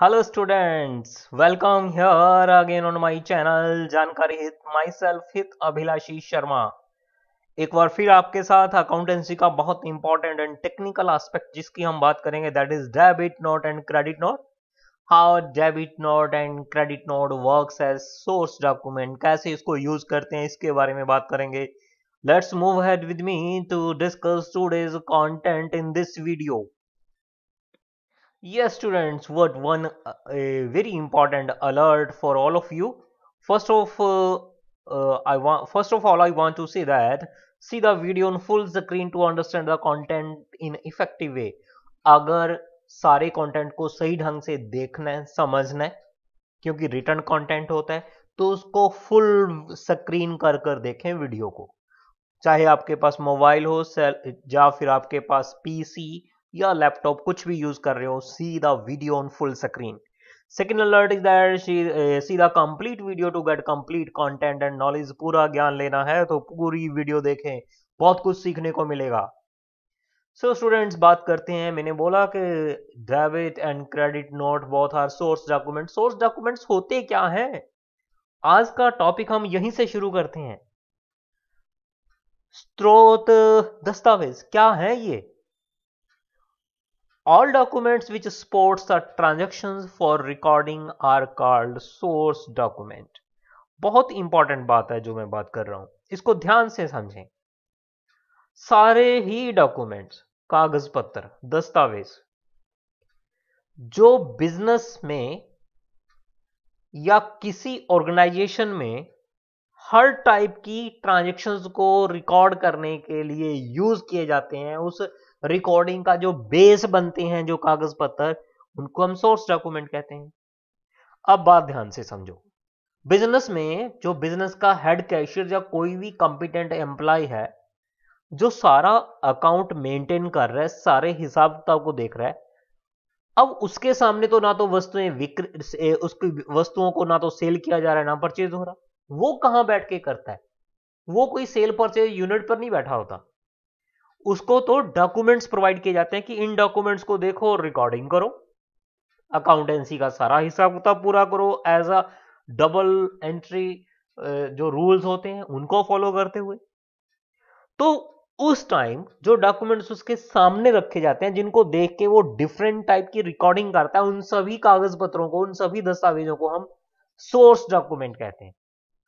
Hello students, welcome here again on my channel जानकारी हित myself हित अभिलाषी शर्मा एक बार फिर आपके साथ अकाउंटेंसी का बहुत इंपॉर्टेंट एंड टेक्निकल एस्पेक्ट जिसकी हम बात करेंगे that is debit note and credit note how debit note and credit note works as source document कैसे इसको यूज़ करते हैं इसके बारे में बात करेंगे. Let's move ahead with me to discuss today's content in this video. Yes, students, what one uh, a very important alert for all of you. First of uh, uh, I want first of all I want to say that see the video on full screen to understand the content in effective way. अगर सारे content को सही ढंग से देखना है समझना है क्योंकि रिटर्न कंटेंट होता है तो उसको फुल स्क्रीन कर कर देखें वीडियो को चाहे आपके पास मोबाइल हो सेल या फिर आपके पास पीसी या लैपटॉप कुछ भी यूज़ कर रहे हो see the video on full screen second alert is that see the complete video to get complete content and knowledge पूरा ज्ञान लेना है तो पूरी वीडियो देखें बहुत कुछ सीखने को मिलेगा. सो so, स्टूडेंट्स बात करते हैं मैंने बोला कि डेबिट एंड क्रेडिट नोट बहुत are source document source documents होते क्या हैं? आज का टॉपिक हम यहीं से शुरू करते हैं. स्त्रोत दस्तावेज़ क्या है ये? All documents which supports the transactions for recording are called source document. बहुत इंपॉर्टेंट बात है जो मैं बात कर रहा हूँ। इसको ध्यान से समझें। सारे ही डॉक्यूमेंट्स कागज़ पत्र, दस्तावेज़, जो बिज़नेस में या किसी ऑर्गेनाइजेशन में हर टाइप की ट्रांजेक्शन्स को रिकॉर्ड करने के लिए यूज़ किए जाते हैं, उस रिकॉर्डिंग का जो बेस बनते हैं, जो कागज़ पत्र उनको हम सोर्स डॉक्यूमेंट कहते हैं। अब बात ध्यान से समझो। बिज़नेस में जो बिज़नेस का हेड कैशियर या कोई भी कॉम्पिटेंट एम्प्लॉय है, जो सारा अकाउंट मेंटेन कर रहा है, सारे हिसाब किताब को देख रहा है, अब उसके सामने तो ना तो वस्तुएँ विक्र उसकी वस्तुओं को ना तो सेल किया जा रहा है, ना परचेज हो रहा। वो कहाँ बैठ के करता है? वो कोई सेल परचेज यूनिट पर नहीं बैठा होता। उसको तो डॉक्यूमेंट्स प्रोवाइड किए जाते हैं कि इन डॉक्यूमेंट्स को देखो और रिकॉर्डिंग करो। अकाउंटेंसी का सारा हिसाब किताब पूरा करो। एज अ डबल एंट्री जो रूल्स होते हैं, उनको फॉलो करते हुए। तो उस टाइम जो डॉक्यूमेंट्स उसके सामने रखे जाते हैं, जिनको देख के वो डिफरेंट टाइप की रिकॉर्डिंग करता है, उन सभी कागज़ पत्रों को, उन सभी दस्तावेजों को हम सोर्स डॉक्यूमेंट कहते हैं।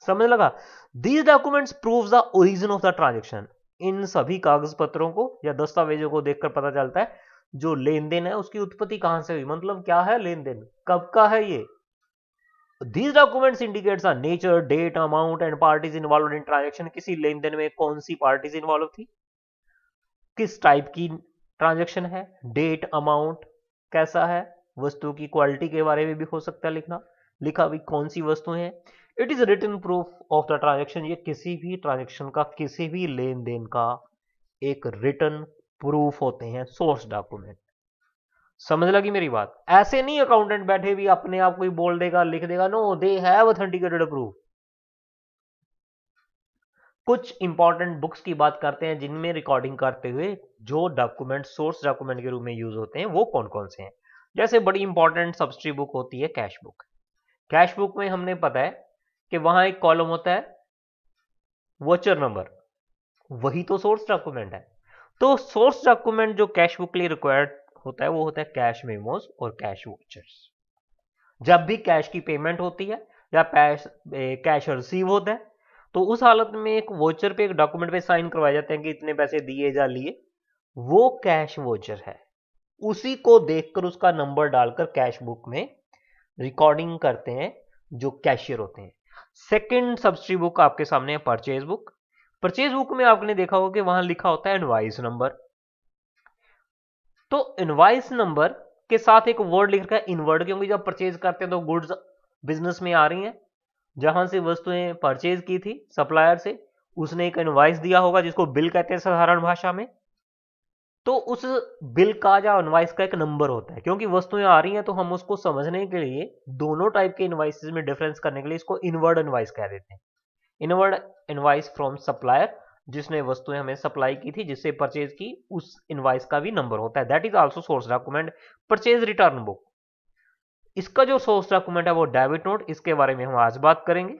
समझ लगा? These documents prove the origin of the transaction इन सभी कागज़ पत्रों को या दस्तावेजों को देखकर पता चलता है, जो लेन देन है, उसकी उत्पत्ति कहाँ से हुई? मतलब क्या है लेन देन कब का है ये? These indicates are nature date amount and parties involve in transaction किसी लेन देन में कौन सी पार्टीज़ इन्वॉल्व थी? किस टाइप की ट्रांजेक्शन है? डेट अमाउंट कैसा है? वस्तु की क्वालिटी के बारे में भी हो सकता है लिखना। लिखा भी कौन सी वस्तुएँ हैं? It is return proof of the transaction ये किसी भी ट्रांजेक्शन का, किसी भी लेन देन का एक रिटर्न प्रूफ होते हैं सोर्स डॉक्यूमेंट समझ लगी मेरी बात? ऐसे नहीं अकाउंटेंट बैठे भी अपने आप कोई बोल देगा, लिख देगा no they have authenticated proof कुछ इंपॉर्टेंट बुक्स की बात करते हैं जिनमें रिकॉर्डिंग करते हुए जो डॉक्यूमेंट सोर्स डॉक्यूमेंट के रूप में यूज़ होते हैं, वो कौन कौन से हैं? जैसे बड़ी इंपॉर्टेंट सब्सिडी बुक होती है कैश बुक कैश बुक में हमने पता है कि वहाँ एक कॉलम होता है वोचर नंबर वही तो सोर्स डॉक्यूमेंट है। तो सोर्स डॉक्यूमेंट जो कैश बुक के लिए रिक्वायर्ड होता है, वो होता है कैश मेमोज और कैश वोचर्स जब भी कैश की पेमेंट होती है, या कैश रिसीव होता है तो उस हालत में एक वोचर पे, एक डॉक्यूमेंट पे साइन करवाए जाते हैं कि इतने पैसे दिए जा लिए। वो कैश वोचर है। उसी को देखकर उसका नंबर डालकर कैश बुक में रिकॉर्डिंग करते हैं, जो कैशियर होते हैं। सेकेंड सब्सिडी बुक आपके सामने है परचेज बुक परचेज बुक में आपने देखा होगा कि वहाँ लिखा होता है इनवाइस नंबर तो इनवाइस नंबर के साथ एक वर्ड लिख रखा है इनवर्ड क्योंकि जब परचेज करते हैं तो गुड्स बिज़नेस में आ रही हैं। जहाँ से वस्तुएँ परचेज की थी सप्लायर से, उसने एक इनवाइस दिया होगा जिसको बिल कहते हैं साधारण भाषा में। तो उस बिल का या इनवाइस का एक नंबर होता है। क्योंकि वस्तुएँ आ रही हैं तो हम उसको समझने के लिए दोनों टाइप के इनवाइसेस में डिफरेंस करने के लिए इसको इनवर्ड इनवाइस कह देते हैं। इनवर्ड इनवाइस फ्रॉम सप्लायर जिसने वस्तुएँ हमें सप्लाई की थी, जिससे परचेज की, उस इनवाइस का भी नंबर होता है। That is also source document purchase return book इसका जो सोर्स डॉक्यूमेंट है, वो डेबिट नोट इसके बारे में हम आज बात करेंगे।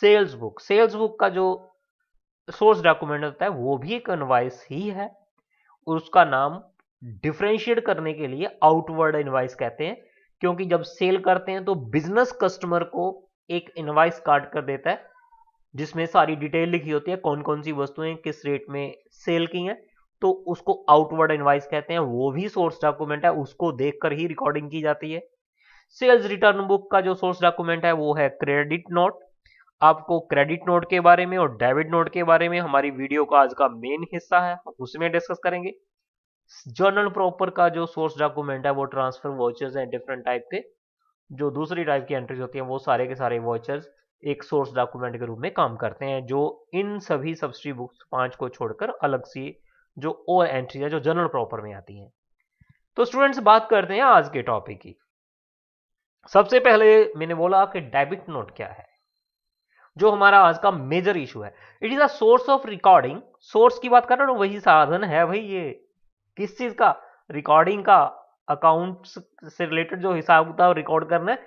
सेल्स बुक सेल्स बुक का जो सोर्स डॉक्यूमेंट होता है, वो भी एक इनवाइस ही है। उसका नाम डिफ्रेंशिएट करने के लिए आउटवर्ड इनवाइस कहते हैं, क्योंकि जब सेल करते हैं तो बिज़नेस कस्टमर को एक इनवाइस कार्ड कर देता है, जिसमें सारी डिटेल लिखी होती है कौन कौन सी वस्तुएँ किस रेट में सेल की हैं तो उसको आउटवर्ड इनवाइस कहते हैं। वो भी सोर्स डॉक्यूमेंट है, उसको देखकर ही रिकॉर्डिंग की जाती है। सेल्स रिटर्न बुक का जो सोर्स डॉक्यूमेंट है, वो है क्रेडिट नोट आपको क्रेडिट नोट के बारे में और डेबिट नोट के बारे में हमारी वीडियो का आज का मेन हिस्सा है उसमें डिस्कस करेंगे। जर्नल प्रॉपर का जो सोर्स डॉक्यूमेंट है, वो ट्रांसफ़र वॉचर्स हैं डिफरेंट टाइप के। जो दूसरी टाइप की एंट्रीज होती हैं, वो सारे के सारे वॉचर्स एक सोर्स डॉक्यूमेंट के रूप में काम करते हैं, जो इन सभी सब्सिडी बुक्स पाँच को छोड़कर अलग सी जो और एंट्री है, जो जर्नल प्रॉपर में आती हैं। तो स्टूडेंट्स बात करते हैं आज के टॉपिक की। सबसे पहले मैंने बोला कि डेबिट नोट क्या है? जो हमारा आज का मेजर इशू है। It is a source of recording source की बात कर रहा हूँ, वही साधन है भाई ये। किस चीज़ का? रिकॉर्डिंग का अकाउंट से रिलेटेड जो हिसाब किताब रिकॉर्ड करना है,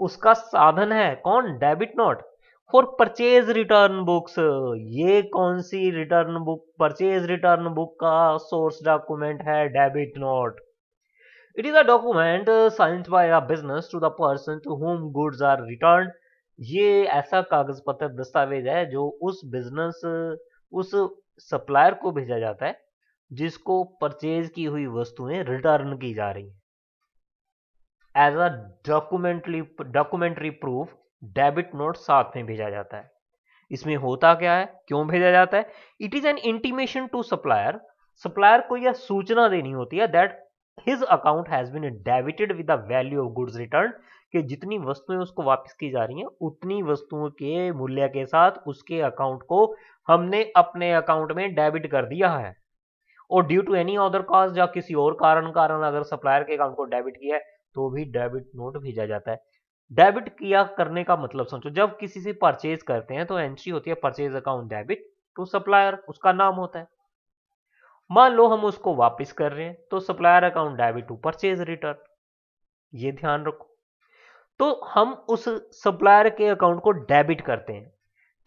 उसका साधन है। कौन? Debit note for purchase return books ये कौन सी return book purchase return book का सोर्स डॉक्यूमेंट है debit note it is a document science by a business to the person to whom goods are return ये ऐसा कागज़ पत्र दस्तावेज़ है जो उस बिज़नेस उस सप्लायर को भेजा जाता है, जिसको परचेज की हुई वस्तुएँ रिटर्न की जा रही हैं। As a documentary documentary proof debit note साथ में भेजा जाता है। इसमें होता क्या है? क्यों भेजा जाता है? It is an intimation to supplier supplier को यह सूचना देनी होती है that his account has been debited with the value of goods return कि जितनी वस्तुएँ उसको वापस की जा रही हैं, उतनी वस्तुओं के मूल्य के साथ उसके अकाउंट को हमने अपने अकाउंट में डेबिट कर दिया है। और due to any other cause या किसी और कारण कारण अगर सप्लायर के अकाउंट को डेबिट किया है तो भी डेबिट नोट भेजा जाता है। डेबिट किया करने का मतलब समझो, जब किसी से परचेज करते हैं तो एंट्री होती है purchase account debit to supplier उसका नाम होता है। मान लो हम उसको वापस कर रहे हैं तो supplier account debit to purchase return ये ध्यान रखो। तो हम उस सप्लायर के अकाउंट को डेबिट करते हैं।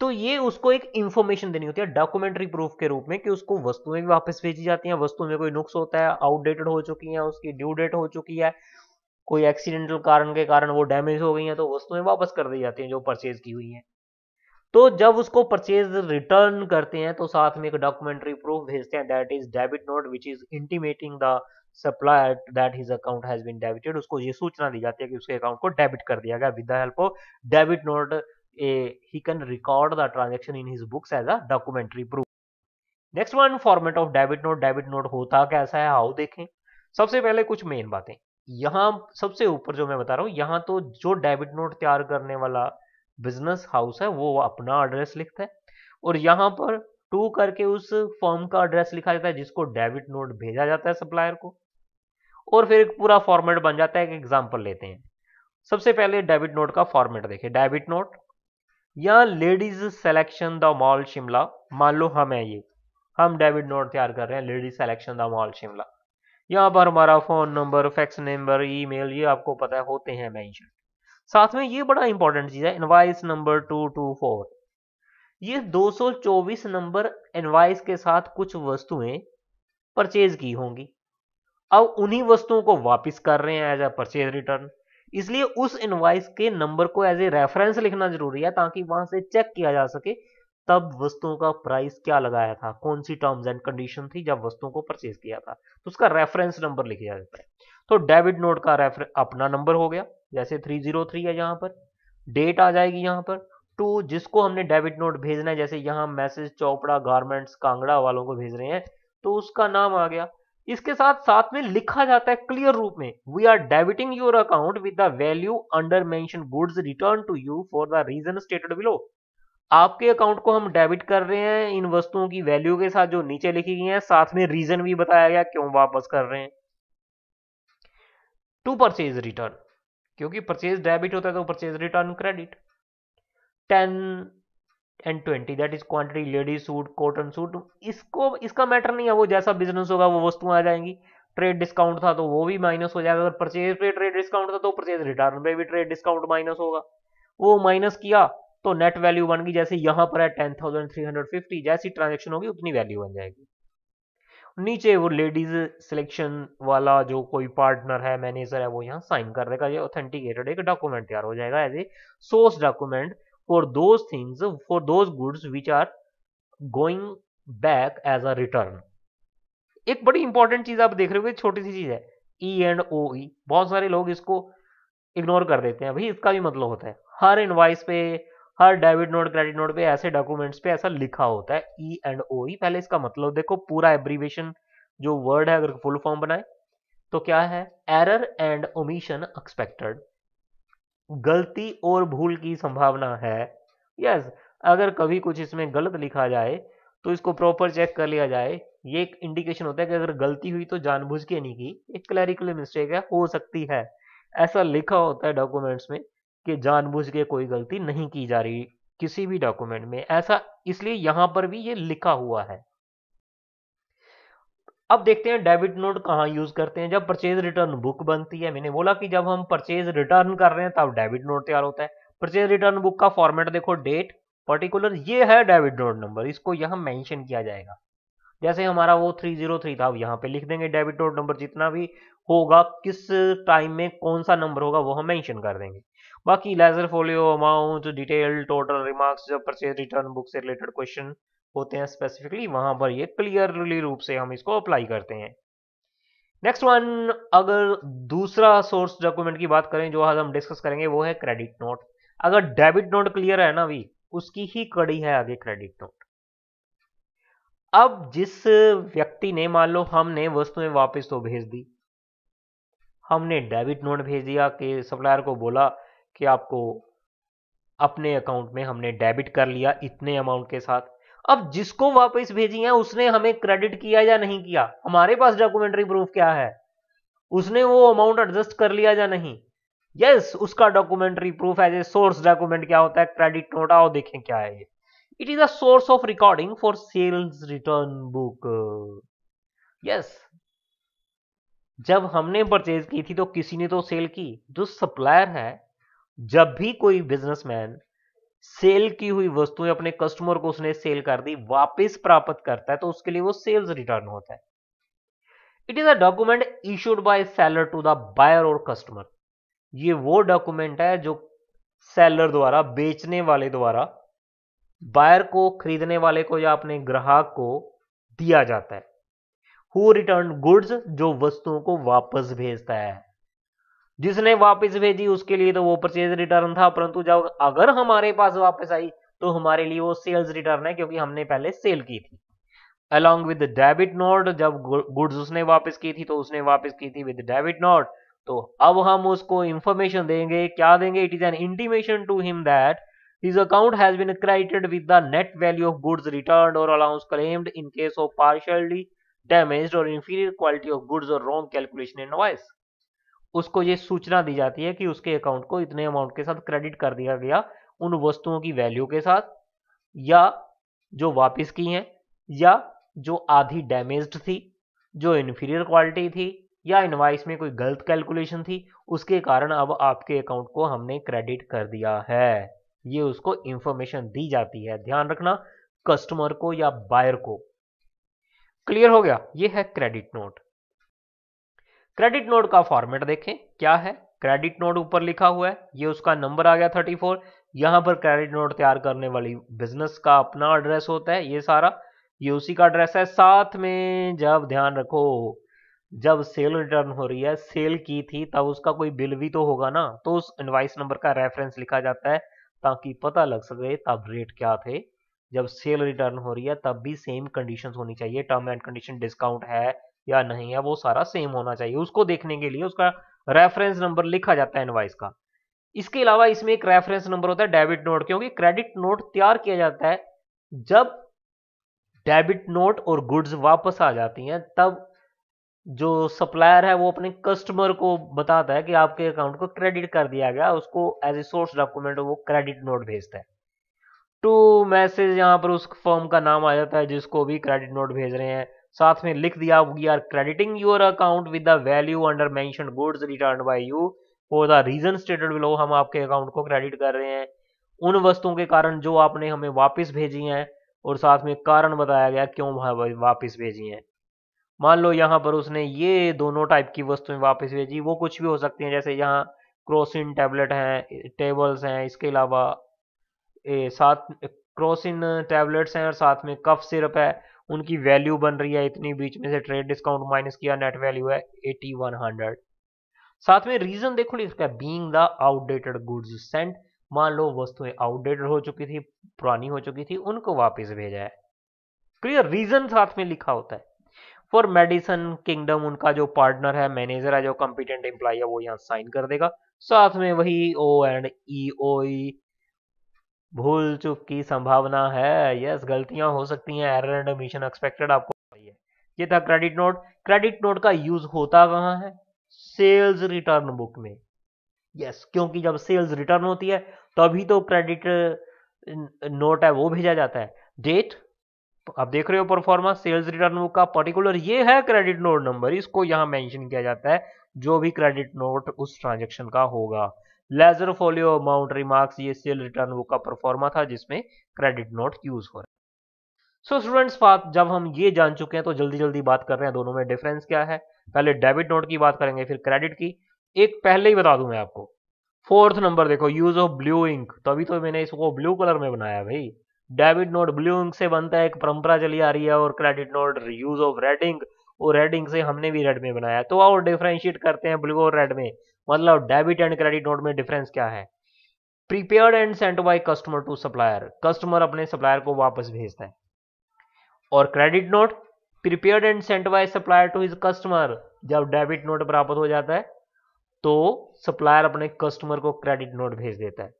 तो ये उसको एक इंफॉर्मेशन देनी होती है डॉक्यूमेंट्री प्रूफ के रूप में कि उसको वस्तुएँ भी वापस भेजी जाती हैं। वस्तु में कोई नुक्स होता है आउटडेटेड हो चुकी है, उसकी ड्यू डेट हो चुकी है, कोई एक्सीडेंटल कारण के कारण वो डैमेज हो गई हैं तो वस्तुएँ वापस कर दी जाती हैं जो परचेज की हुई हैं। तो जब उसको परचेज रिटर्न करते हैं तो साथ में एक डॉक्यूमेंट्री प्रूफ भेजते हैं that is debit note which is intimating the supplier that his account has been debited उसको ये सूचना दी जाती है कि उसके अकाउंट को डेबिट कर दिया गया with the help of debit note a he can record the transaction in his books as a documentary proof next one format of debit note debit note होता कैसा है? हाउ देखें। सबसे पहले कुछ मेन बातें। यहाँ, सबसे ऊपर जो मैं बता रहा हूँ, यहाँ तो जो डेबिट नोट तैयार करने वाला बिज़नेस हाउस है, वो अपना एड्रेस लिखता है। और यहाँ पर टू करके उस फॉर्म का एड्रेस लिखा जाता है, जिसको डेबिट नोट भेजा जाता है सप्लायर को। और फिर एक पूरा फॉर्मेट बन जाता है, एक एग्जांपल लेते हैं। सबसे पहले डेबिट नोट का फॉर्मेट देखिए डेबिट नोट या ladies selection the mall Shimla मान लो हम है ये। हम डेबिट नोट तैयार कर रहे हैं ladies selection the mall Shimla यहाँ पर हमारा phone number fax number email ये आपको पता है, होते हैं मेंशन साथ में ये बड़ा इंपॉर्टेंट चीज़ है invoice number two two four ये 224 नंबर इनवाइस के साथ कुछ वस्तुएँ परचेज की होंगी। अब उन्हीं वस्तुओं को वापस कर रहे हैं एज ए परचेज रिटर्न इसलिए उस इनवाइस के नंबर को एज ए रेफरेंस लिखना ज़रूरी है ताकि वहाँ से चेक किया जा सके तब वस्तुओं का प्राइस क्या लगाया था कौन सी टर्म्स एंड कंडीशन थी जब वस्तुओं को परचेज किया था। तो उसका रेफरेंस नंबर लिखा जाता है। तो डेबिट नोट का रेफर अपना नंबर हो गया। जैसे 303 है यहाँ पर। डेट आ जाएगी यहाँ पर। टू जिसको हमने डेबिट नोट भेजना है, जैसे यहाँ मैसेज चौपड़ा गारमेंट्स कांगड़ा वालों को भेज रहे हैं तो उसका नाम आ गया। इसके साथ साथ में लिखा जाता है क्लियर रूप में we are debiting your account with the value under mention goods return to you for the reason stated below आपके अकाउंट को हम डेबिट कर रहे हैं इन वस्तुओं की वैल्यू के साथ जो नीचे लिखी गई है, साथ में रीजन भी बताया गया क्यों वापस कर रहे हैं। टू परचेज रिटर्न क्योंकि परचेज डेबिट होता है तो purchase return credit ten and twenty that is quantity ladies suit cotton suit इसको, इसका मैटर नहीं है, वो जैसा बिज़नेस होगा, वो वस्तुएँ आ जाएँगी। ट्रेड डिस्काउंट था तो वो भी माइनस हो जाएगा, अगर परचेज पे ट्रेड डिस्काउंट था तो परचेज रिटर्न पे भी ट्रेड डिस्काउंट माइनस होगा। वो माइनस किया तो नेट वैल्यू बन गई, जैसे यहाँ पर है ten thousand three hundred fifty जैसी ट्रांजेक्शन होगी, उतनी वैल्यू बन जाएगी। नीचे वो लेडीज़ सिलेक्शन वाला जो कोई पार्टनर है मैनेजर है, वो यहाँ साइन कर देगा, ये ऑथेंटिकेटेड एक डॉक्यूमेंट तैयार हो जाएगा as a source document for those things for those goods which are going back as a return एक बड़ी इंपॉर्टेंट चीज़ आप देख रहे हो छोटी सी चीज़ है ई एंड ओ ई बहुत सारे लोग इसको इग्नोर कर देते हैं। भाई, इसका भी मतलब होता है। हर इनवाइस पे, हर डेबिट नोट क्रेडिट नोट पे ऐसे डॉक्यूमेंट्स पे ऐसा लिखा होता है ई एंड ओ ई पहले इसका मतलब देखो, पूरा एब्रीवेशन जो वर्ड है, अगर फुल फॉर्म बनाए तो क्या है? एरर एंड ओमिशन एक्सपेक्टेड गलती और भूल की संभावना है। यस अगर कभी कुछ इसमें गलत लिखा जाए तो इसको प्रॉपर चेक कर लिया जाए। ये एक इंडिकेशन होता है कि अगर गलती हुई तो जानबूझ के नहीं की, एक क्लैरिकल मिस्टेक है, हो सकती है। ऐसा लिखा होता है डॉक्यूमेंट्स में कि जानबूझ के कोई गलती नहीं की जा रही किसी भी डॉक्यूमेंट में। ऐसा इसलिए यहाँ पर भी ये लिखा हुआ है। अब देखते हैं डेबिट नोट कहाँ यूज़ करते हैं। जब परचेज रिटर्न बुक बनती है, मैंने बोला कि जब हम परचेज रिटर्न कर रहे हैं, तब डेबिट नोट तैयार होता है। परचेज रिटर्न बुक का फॉर्मेट देखो डेट पर्टिकुलर ये है डेबिट नोट नंबर इसको यहाँ मेंशन किया जाएगा। जैसे हमारा वो 303 था यहाँ पे लिख देंगे डेबिट नोट नंबर जितना भी होगा, किस टाइम में कौन सा नंबर होगा, वो हम मेंशन कर देंगे। बाकी ledger folio amount detail total remarks जब परचेज रिटर्न बुक से रिलेटेड क्वेश्चन होते हैं स्पेसिफिकली वहाँ पर ये क्लियरली रूप से हम इसको अप्लाई करते हैं। नेक्स्ट वन अगर दूसरा सोर्स डॉक्यूमेंट की बात करें, जो आज हम डिस्कस करेंगे, वो है क्रेडिट नोट अगर डेबिट नोट क्लियर है ना अभी उसकी ही कड़ी है आगे क्रेडिट नोट अब जिस व्यक्ति ने, मान लो, हमने वस्तुएँ वापस तो भेज दी, हमने डेबिट नोट भेज दिया कि सप्लायर को बोला कि आपको अपने अकाउंट में हमने डेबिट कर लिया इतने अमाउंट के साथ अब जिसको वापस भेजी है उसने हमें क्रेडिट किया या नहीं किया? हमारे पास डॉक्यूमेंट्री प्रूफ क्या है? उसने वो अमाउंट एडजस्ट कर लिया या नहीं? यस yes, उसका documentary proof as a source document क्या होता है? क्रेडिट नोट आओ देखें क्या है ये। It is a source of recording for sales return book yes जब हमने परचेज की थी तो किसी ने तो सेल की। जो सप्लायर है जब भी कोई बिजनेसमैन सेल की हुई वस्तुएँ अपने कस्टमर को उसने सेल कर दी, वापस प्राप्त करता है तो उसके लिए वो सेल्स रिटर्न होता है। It is a document issued by seller to the buyer और कस्टमर ये वो डॉक्यूमेंट है जो सेलर द्वारा, बेचने वाले द्वारा बायर को, खरीदने वाले को या अपने ग्राहक को दिया जाता है। हु रिटर्न गुड्स जो वस्तुओं को वापस भेजता है। जिसने वापस भेजी, उसके लिए तो वो परचेज रिटर्न था। परंतु जब अगर हमारे पास वापस आई तो हमारे लिए वो सेल्स रिटर्न है, क्योंकि हमने पहले सेल की थी। अलॉन्ग विद डेबिट नोट जब गुड्स उसने वापस की थी तो उसने वापस की थी विद डेबिट नोट तो अब हम उसको इंफॉर्मेशन देंगे। क्या देंगे? It is an intimation to him that his account has been credited with the net value of goods returned or allowance claimed in case of partially damaged or inferior quality of goods or wrong calculation invoice उसको ये सूचना दी जाती है कि उसके account को इतने amount के साथ क्रेडिट कर दिया गया उन वस्तुओं की वैल्यू के साथ, या जो वापस की हैं, या जो आधी डैमेज्ड थी, जो इन्फीरियर क्वालिटी थी, या इनवाइस में कोई गलत कैलकुलेशन थी, उसके कारण अब आपके अकाउंट को हमने क्रेडिट कर दिया है। ये उसको इंफॉर्मेशन दी जाती है। ध्यान रखना कस्टमर को या बायर को। क्लियर हो गया? ये है क्रेडिट नोट क्रेडिट नोट का फॉर्मेट देखें, क्या है? क्रेडिट नोट ऊपर लिखा हुआ है, ये उसका नंबर आ गया 34 यहाँ पर क्रेडिट नोट तैयार करने वाली बिज़नेस का अपना एड्रेस होता है, ये सारा। ये उसी का एड्रेस है। साथ में जब ध्यान रखो, जब सेल रिटर्न हो रही है सेल की थी, तब उसका कोई बिल भी तो होगा ना? तो उस इनवाइस नंबर का रेफरेंस लिखा जाता है, ताकि पता लग सके तब रेट क्या थे। जब सेल रिटर्न हो रही है, तब भी सेम कंडीशंस होनी चाहिए। टर्म एंड कंडीशन डिस्काउंट है या नहीं है वो सारा सेम होना चाहिए। उसको देखने के लिए उसका रेफरेंस नंबर लिखा जाता है इनवाइस का। इसके अलावा इसमें एक रेफरेंस नंबर होता है डेबिट नोट क्योंकि क्रेडिट नोट तैयार किया जाता है। जब डेबिट नोट और गुड्स वापस आ जाती हैं, तब जो सप्लायर है वो अपने कस्टमर को बताता है कि आपके अकाउंट को क्रेडिट कर दिया गया, उसको एज ए सोर्स डॉक्यूमेंट वो क्रेडिट नोट भेजता है। टू मैसेज यहाँ पर उस फर्म का नाम आ जाता है जिसको भी क्रेडिट नोट भेज रहे हैं। साथ में लिख दिया we are crediting your account with the value under mention goods return by you for the reason stated below हम आपके अकाउंट को क्रेडिट कर रहे हैं। उन वस्तुओं के कारण जो आपने हमें वापस भेजी हैं और साथ में कारण बताया गया क्यों वापस भेजी हैं। मान लो यहाँ पर उसने ये दोनों टाइप की वस्तुएँ वापस भेजी, वो कुछ भी हो सकती हैं, जैसे यहाँ क्रोसिन टैबलेट हैं टेबल्स हैं, इसके अलावा साथ क्रोसिन टैबलेट्स हैं और साथ में कफ सिरप है। उनकी वैल्यू बन रही है इतनी, बीच में से ट्रेड डिस्काउंट माइनस किया नेट वैल्यू है एटी वन हंड्रेड साथ में रीजन देखो है being the outdated goods sent मान लो वस्तुएँ आउटडेटेड हो चुकी थी, पुरानी हो चुकी थी, उनको वापस भेजा है। क्लियर रीजन साथ में लिखा होता है। फॉर मेडिसन किंगडम उनका जो पार्टनर है मैनेजर है, जो कॉम्पिटेंट एम्प्लॉय है, वो यहाँ साइन कर देगा। साथ में वही ओ एंड ई ओ भूल चुक की संभावना है। यस गलतियाँ हो सकती हैं। एरर एंड मिशन एक्सपेक्टेड आपको ये था क्रेडिट नोट क्रेडिट नोट का यूज़ होता कहाँ है? सेल्स रिटर्न बुक में। यस क्योंकि जब सेल्स रिटर्न होती है, तभी तो क्रेडिट नोट है, वो भेजा जाता है। डेट आप देख रहे हो परफॉर्मा सेल्स रिटर्न बुक का पर्टिकुलर ये है क्रेडिट नोट नंबर इसको यहाँ मेंशन किया जाता है, जो भी क्रेडिट नोट उस ट्रांजेक्शन का होगा। लेजर फोलियो अमाउंट रिमार्क्स ये सेल रिटर्न बुक का परफॉर्मा था जिसमें क्रेडिट नोट यूज़ हो रहा है। सो स्टूडेंट्स बात जब हम ये जान चुके हैं तो जल्दी जल्दी बात कर रहे हैं, दोनों में डिफरेंस क्या है? पहले डेबिट नोट की बात करेंगे, फिर क्रेडिट की। एक पहले ही बता दूँ मैं आपको। फोर्थ नंबर देखो यूज़ ऑफ़ ब्लू इंक तभी तो मैंने इसको ब्लू कलर में बनाया भाई। डेबिट नोट ब्लू इंक से बनता है, एक परंपरा चली आ रही है और credit note use of red ink और रेड इंक से हमने भी रेड में बनाया। तो और डिफ्रेंशिएट करते हैं ब्लू और रेड में। मतलब डेबिट एंड क्रेडिट नोट में डिफरेंस क्या है? Prepared and sent by customer to supplier customer अपने सप्लायर को वापस भेजता है। और credit note prepared and sent by supplier to his customer जब डेबिट नोट प्राप्त हो जाता है तो सप्लायर अपने कस्टमर को क्रेडिट नोट भेज देता है।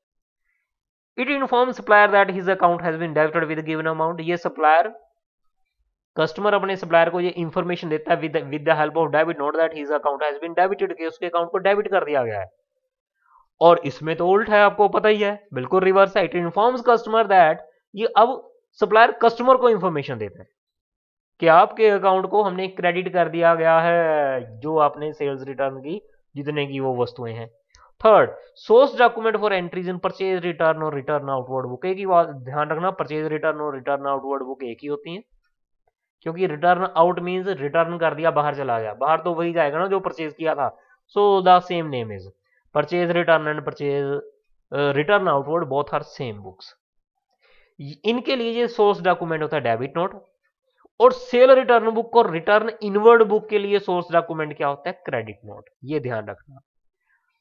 It inform supplier that his account has been debited with given amount ये सप्लायर कस्टमर अपने सप्लायर को ये इंफॉर्मेशन देता है with with the help of debit note that his account has been debited कि उसके अकाउंट को डेबिट कर दिया गया है। और इसमें तो उल्ट है, आपको पता ही है, बिल्कुल रिवर्स है। इट इन्फॉर्म्स कस्टमर दैट ये अब सप्लायर कस्टमर को इंफॉर्मेशन देता है कि आपके अकाउंट को हमने क्रेडिट कर दिया गया है, जो आपने सेल्स रिटर्न की, जितने की वो वस्तुएँ हैं। Third source document for entries in purchase return और रिटर्न आउटवर्ड बुक एक ही ध्यान रखना परचेज रिटर्न और रिटर्न आउटवर्ड बुक एक ही होती है। क्योंकि रिटर्न आउट मीन्स रिटर्न कर दिया, बाहर चला गया। बाहर तो वही जाएगा ना जो परचेज किया था। So the same name is purchase return and purchase return outward both are same books इनके लिए ये सोर्स डॉक्यूमेंट होता है डेबिट नोट और सेल रिटर्न बुक और रिटर्न इनवर्ड बुक के लिए सोर्स डॉक्यूमेंट क्या होता है? क्रेडिट नोट ये ध्यान रखना।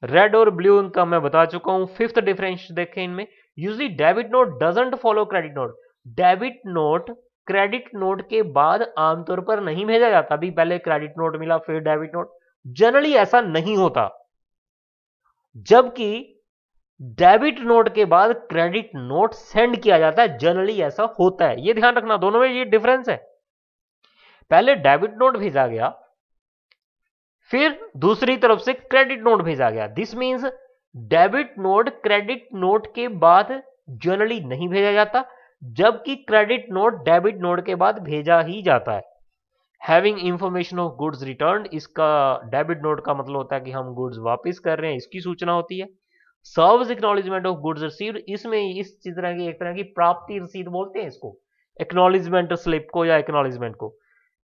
रेड और ब्लू इनका मैं बता चुका हूँ फिफ्थ डिफरेंस देखें इनमें। Usually debit note doesn't follow credit note debit note credit note के बाद आमतौर पर नहीं भेजा जाता। अभी पहले क्रेडिट नोट मिला, फिर डेबिट नोट। जनरली ऐसा नहीं होता। जबकि डेबिट नोट के बाद क्रेडिट नोट सेंड किया जाता है। जनरली ऐसा होता है। यह ध्यान रखना, दोनों में ये डिफरेंस है। पहले डेबिट नोट भेजा गया, फिर दूसरी तरफ़ से क्रेडिट नोट भेजा गया। This means debit note, credit note के बाद जनरली नहीं भेजा जाता। जबकि क्रेडिट नोट डेबिट नोट के बाद भेजा ही जाता है। Having information of goods return इसका डेबिट नोट का मतलब होता है कि हम गुड्स वापस कर रहे हैं, इसकी सूचना होती है। Serves acknowledgement of goods receive इसमें इस तरह की, एक तरह की प्राप्ति रसीद बोलते हैं इसको। एक्नॉलेजमेंट स्लिप को या एक्नॉलेजमेंट को।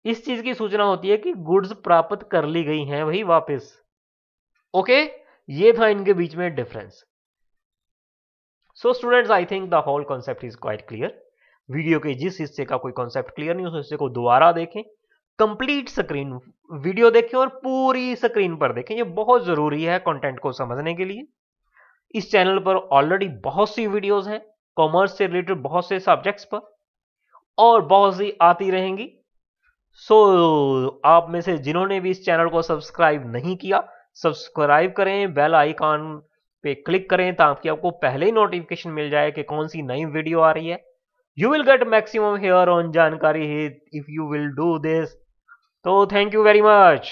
इस चीज़ की सूचना होती है कि गुड्स प्राप्त कर ली गई हैं, वही वापस। ओके ये था इनके बीच में difference so students I think the whole concept is quite clear video के जिस हिस्से का कोई कॉन्सेप्ट क्लियर नहीं उस हिस्से को दोबारा देखें। कंप्लीट स्क्रीन वीडियो देखें और पूरी स्क्रीन पर देखें। ये बहुत ज़रूरी है कंटेंट को समझने के लिए। इस चैनल पर ऑलरेडी बहुत सी वीडियोस हैं कॉमर्स से रिलेटेड बहुत से सब्जेक्ट्स पर और बहुत सी आती रहेंगी। सो so, आप में से जिन्होंने भी इस चैनल को सब्सक्राइब नहीं किया सब्सक्राइब करें बेल आइकॉन पे क्लिक करें ताकि आपको पहले ही नोटिफिकेशन मिल जाए कि कौन सी नई वीडियो आ रही है। You will get maximum here on जानकारी if you will do this तो थैंक यू वेरी मच